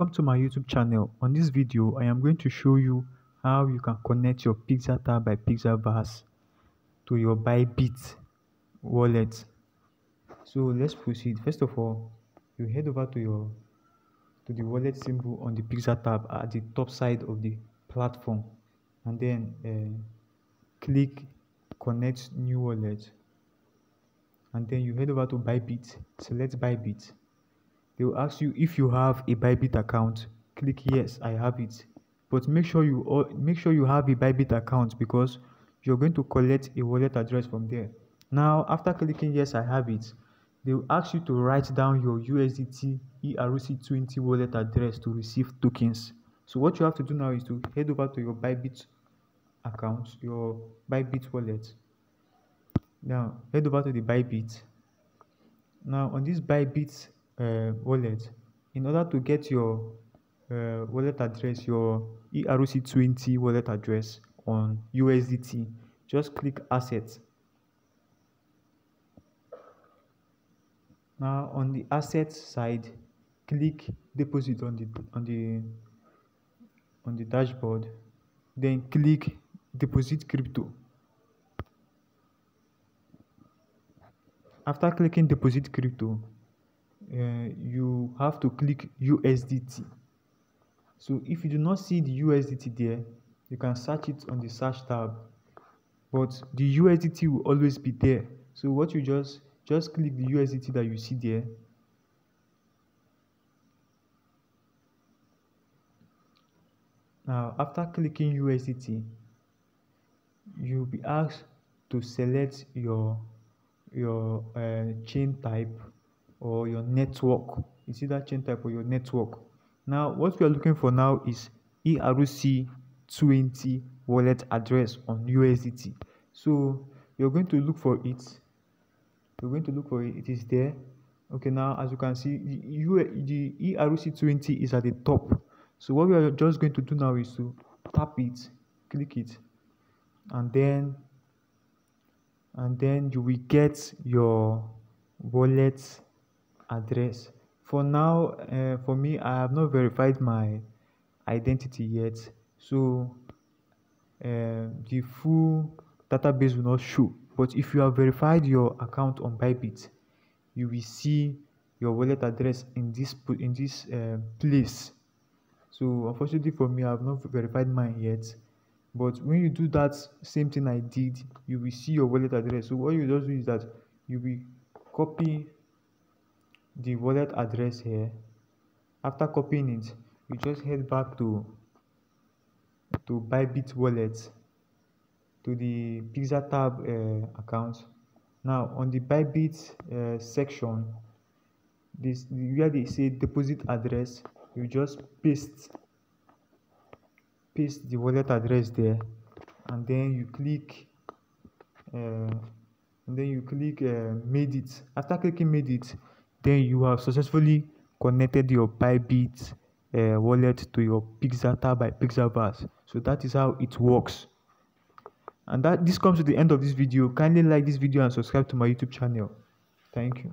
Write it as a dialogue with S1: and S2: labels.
S1: Welcome to my YouTube channel. On this video, I am going to show you how you can connect your Pixel Tap by Pixelverse to your Bybit wallet. So let's proceed. First of all, you head over to your to the wallet symbol on the Pixar Pixel Tap at the top side of the platform, and then uh, click Connect New Wallet, and then you head over to Bybit. Select Bybit they will ask you if you have a Bybit account. Click yes, I have it. But make sure you make sure you have a Bybit account because you're going to collect a wallet address from there. Now, after clicking yes, I have it, they will ask you to write down your USDT ERC20 wallet address to receive tokens. So what you have to do now is to head over to your Bybit account, your Bybit wallet. Now, head over to the Bybit. Now, on this Bybit uh, wallet. In order to get your uh, wallet address your ERC20 wallet address on USDT just click assets now on the assets side click deposit on the on the on the dashboard then click deposit crypto. After clicking deposit crypto uh, you have to click USDT. So if you do not see the USDT there, you can search it on the search tab. But the USDT will always be there. So what you just just click the USDT that you see there. Now after clicking USDT, you'll be asked to select your your uh, chain type or your network. You see that chain type or your network. Now, what we are looking for now is ERC20 wallet address on USDT. So you're going to look for it. You're going to look for it. It is there. Okay, now as you can see, the, the ERC20 is at the top. So what we are just going to do now is to tap it, click it, and then and then you will get your wallet address. For now uh, for me i have not verified my identity yet. So uh, the full database will not show. But if you have verified your account on bybit you will see your wallet address in this in this uh, place. So unfortunately for me i have not verified mine yet. But when you do that same thing i did you will see your wallet address. So what you just do is that you will copy the wallet address here. After copying it you just head back to to bybit wallet to the pixel tap uh, account. Now on the bybit uh, section this where they say deposit address you just paste paste the wallet address there. And then you click uh, and then you click uh, made it. After clicking made it then you have successfully connected your Bybit uh, wallet to your Pixel Tap by Pixelverse. So that is how it works. And that this comes to the end of this video. Kindly like this video and subscribe to my YouTube channel. Thank you.